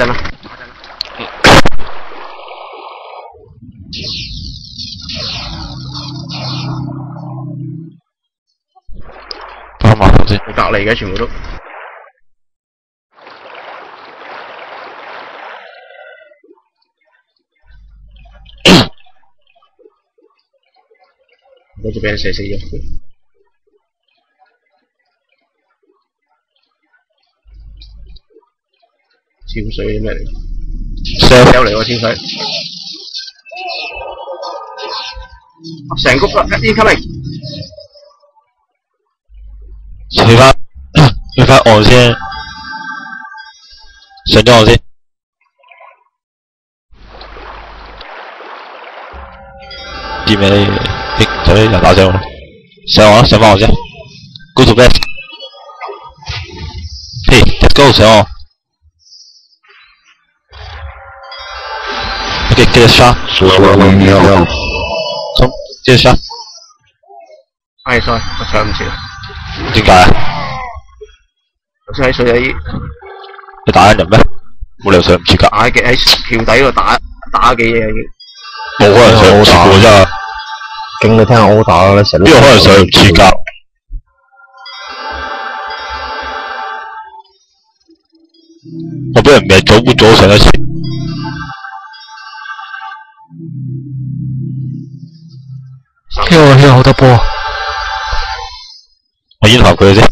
陣啦。打馬頭先。隔離嘅全部都。嗰隻俾人射死咗。潛水咩嚟？sell 嚟喎跳水。成谷啦，一 incoming。去翻去翻岸先，上咗岸先。啲咩？啲仔又打上我，上岸啦，上翻岸先。Go to bed。嘿，let's go 上岸。接着刷。衝，接着刷。係 sorry，我上唔切。點解啊？頭先喺水底。你打緊人咩？冇理由上唔切㗎。打嘅喺橋底度打打嘅嘢已經。冇可能上唔切喎真係。勁你聽下 order 啦，成邊個可能上唔切㗎？我俾人命咗，污咗上一次。呢個呢個好多波。我煙合佢先。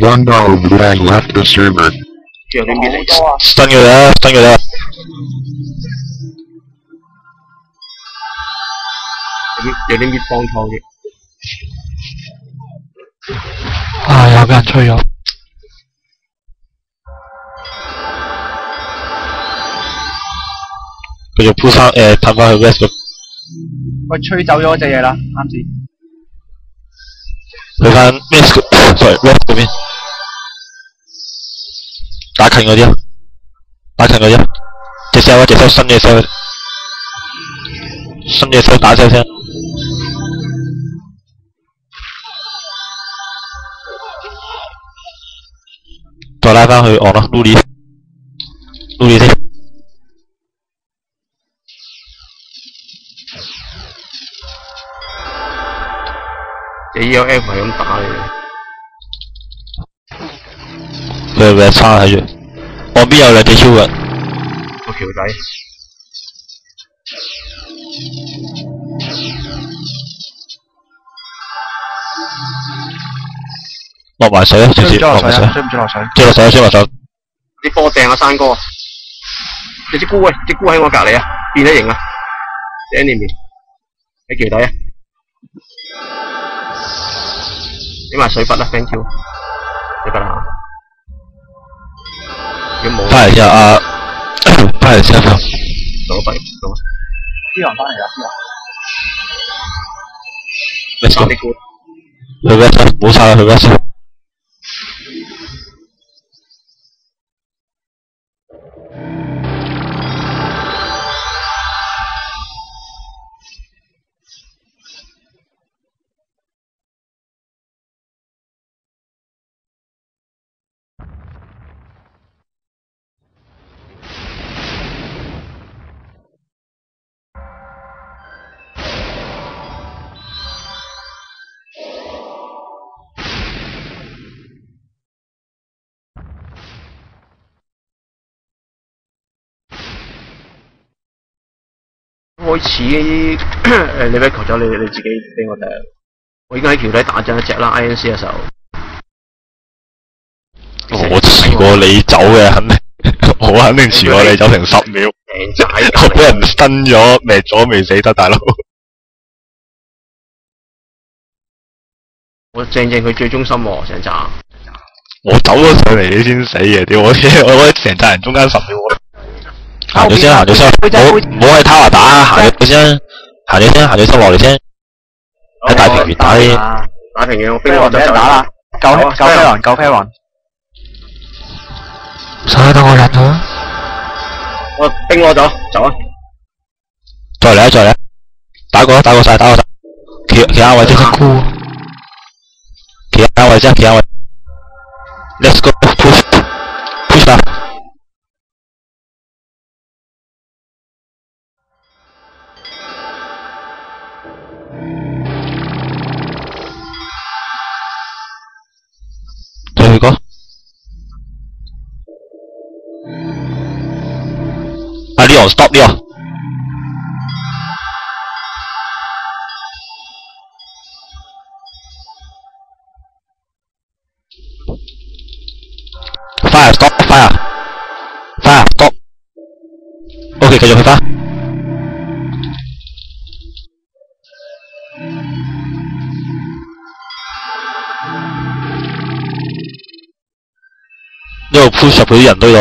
One dollar Blang left the server. 有啲咩嚟？新嘅啦，新嘅啦。有啲有啲搣方倉嘅。啊！又俾人吹咗。佢就鋪翻誒褪翻去 West 嗰。喂，吹走咗嗰隻嘢啦，啱先。去翻 West 嗰，sorry West 嗰邊。打近嗰啲啊，打近嗰啲啊，隻 cell 啊，隻 cell 新嘅 cell，新嘅 cell 打 cell 先。再拉翻去岸咯，擼你，擼你先。隻 E.L.F 係咁打你。佢係咪叉喺住？岸邊有兩隻超人。個橋落埋水啊！直接落埋水。追唔追落水？追落水，追落水。啲波掟啊，山哥！隻隻菇喂，只菇喺我隔離啊，變咗形啊！enemy 喺橋底啊！俾埋水筆啦，thank you。你筆啦。如果冇。翻嚟之後啊，翻嚟先啊。攞筆，攞。啲人翻嚟啦，啲人。Let's go。啲菇。去 West 唔好晒啦，去 West。开始誒，你俾球咗你你自己俾我睇。我已經喺桥底打咗一只啦，INC 嘅時候。我迟过你走嘅，肯定，我肯定迟过你走成十秒。我俾人伸咗，滅咗未死得，大佬。我正正佢最中心喎，成扎。我走咗上嚟你先死嘅，屌我！我我成扎人中间十秒我。行咗先，行咗先，唔好唔好喺 tower 打，行咗先，行咗先，行咗先落嚟先。喺大平原打啲。打平原我飛雲就打啦，救救飛雲，救飛雲。使等我忍佢。我冰我咗，走啊！再再嚟啊再嚟啊！打過打过晒打过晒，企企下位先，他哭，企下位先，企下位。Let's go 最後一個。啊，Leo stop Leo。fire stop fire fire stop OK 繼續去翻。一路 push 入去啲人堆度。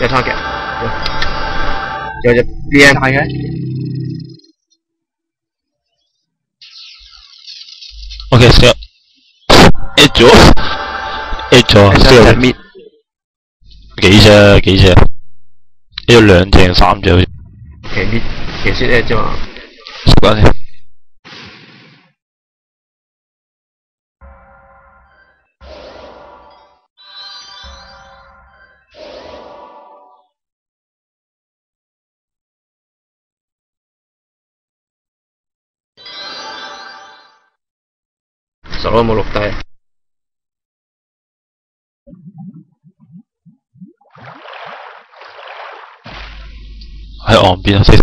有 target，有隻 BM 係嘅，OK 死咗，hit 咗，hit 咗，死咗隻搣，幾隻幾隻咗兩隻定三隻好似，騎搣騎識咧啫嘛，十關先。手都冇錄低。喺岸邊啊，死食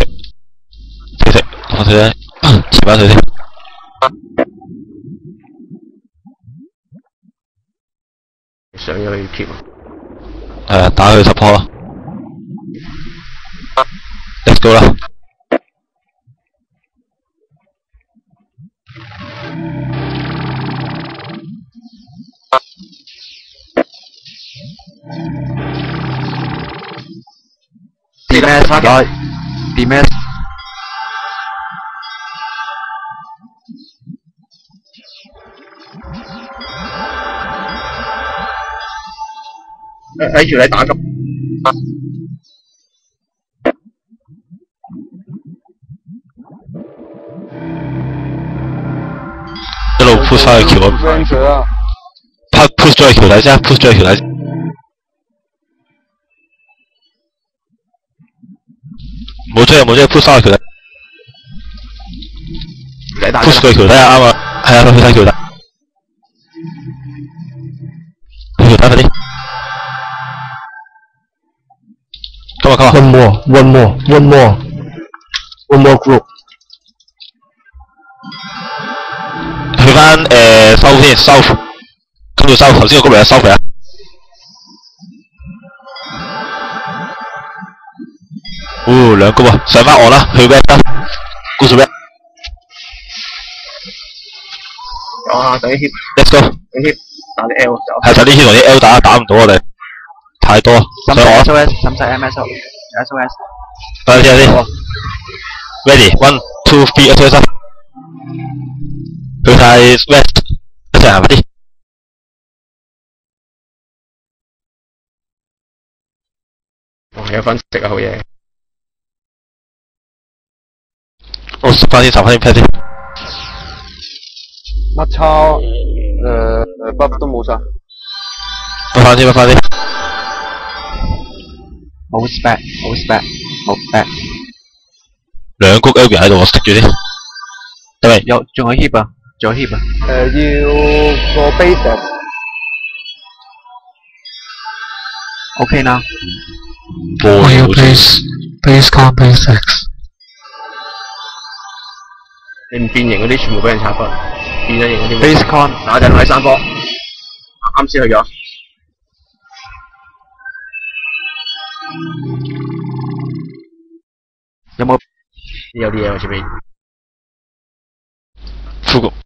死食，放水咧，潛翻水先。上咗去 keep 啊，係啊，打佢十波咯。Let's go 啦！點咩？唔該，點咩？誒睇住你打咁。一路 push 翻去橋嗰邊，push push 咗去橋底先，push 咗去橋底先。冇追啊冇追，push 翻去橋底你打，push 佢橋底啊啱啊，係啊，去晒橋底，去橋底快啲，今日今日 One more, one more, one more, one more group。去翻誒收先收，跟住收頭先個 group 嚟啊收佢啊！哦，兩 group 啊，上翻岸啦，去 west 啦，故事 west。有啊，等啲 hit，Let's go，等 hit 打啲 L 走。係睇呢啲同啲 L 打打唔到我哋，太多，使唔使上岸。SOS？使唔使 MSO？SOS？快啲先，ready，one two three，一齊收。去晒 west，一齊行快啲。哇，有分食啊，好嘢。我十翻先，十翻先 p a 先。乜抄？誒誒 buff 都冇晒。不翻先，乜翻先。冇 spec，冇 spec，冇 spec。兩谷 L 喺度，我食住啲。得未？有仲有 hip 啊，仲有 hip 啊。誒要個 base OK 啦，我要 base base con base X，你唔變形嗰啲全部俾人拆骨，變咗形嗰啲冇。base con 打阵喺三波，啱先去咗。有冇？有啲嘢我前面。副局。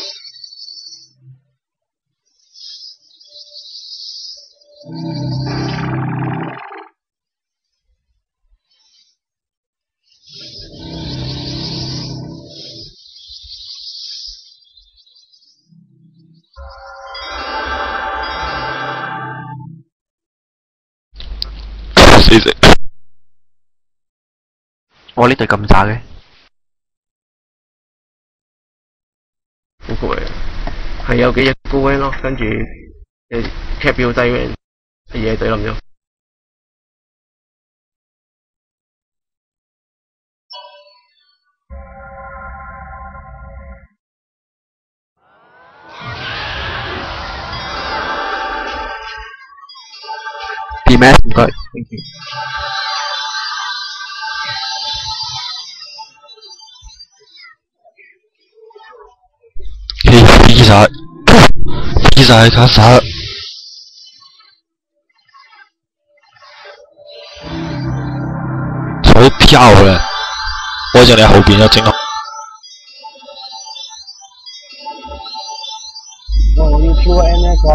我呢隊咁渣嘅，好攰啊！係有幾隻高 win 咯，跟住誒 cap 標低 win，嘢懟冧咗。點咩？唔該。可飞啥干啥？好漂亮！我叫你后边要整好。我要 Q N 那个。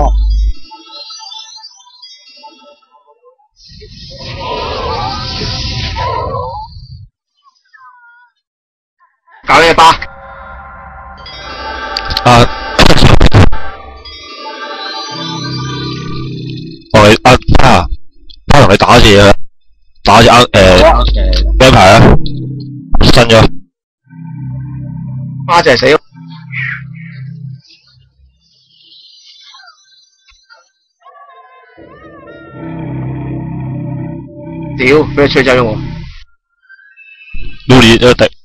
你打字啊，打字呃誒咩牌啊？新咗。巴就係死咯。屌，俾佢吹走咗我。Luli 一滴。好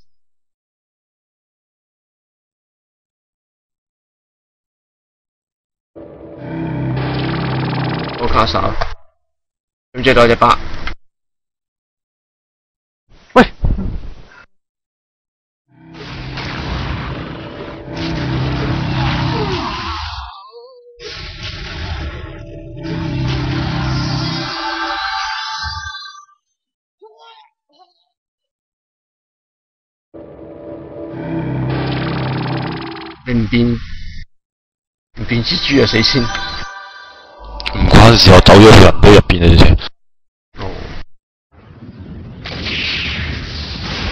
咁最多隻巴。喂，你唔變唔變蜘蛛啊死先！我走咗去人堆入邊啊！之前。